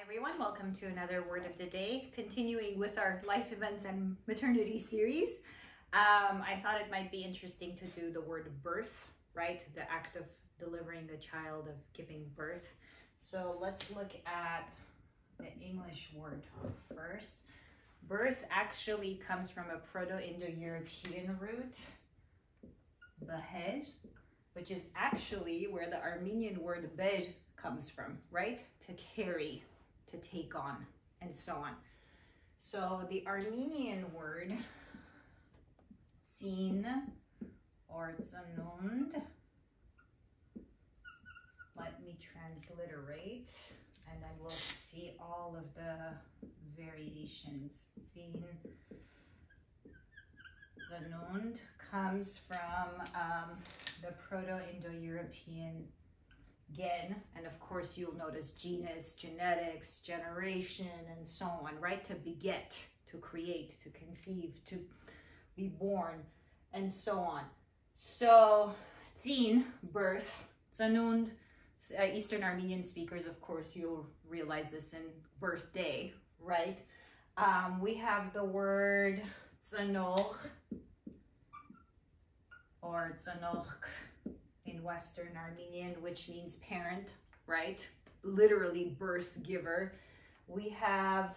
everyone, welcome to another word of the day, continuing with our life events and maternity series. Um, I thought it might be interesting to do the word birth, right? The act of delivering the child, of giving birth. So let's look at the English word first. Birth actually comes from a Proto-Indo-European root, behed, which is actually where the Armenian word bed comes from, right? To carry, to take on, and so on. So the Armenian word zin or zanund, let me transliterate and then we'll see all of the variations. Zin, zanund comes from um, the Proto-Indo-European gen, and of course you'll notice genus, genetics, generation, and so on, right? To beget, to create, to conceive, to be born, and so on. So, zin, birth, zanund, uh, Eastern Armenian speakers, of course, you'll realize this in birthday, right? Um, we have the word zanoch or zanoch Western Armenian, which means parent, right? Literally birth giver. We have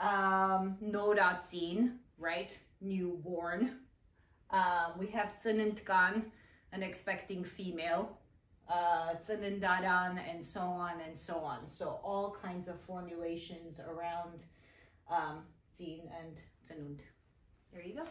um, Noratzin, right? Newborn. Um, we have Tsanintkan, an expecting female. Uh, and so on and so on. So all kinds of formulations around um, Zin and Zanund. There you go.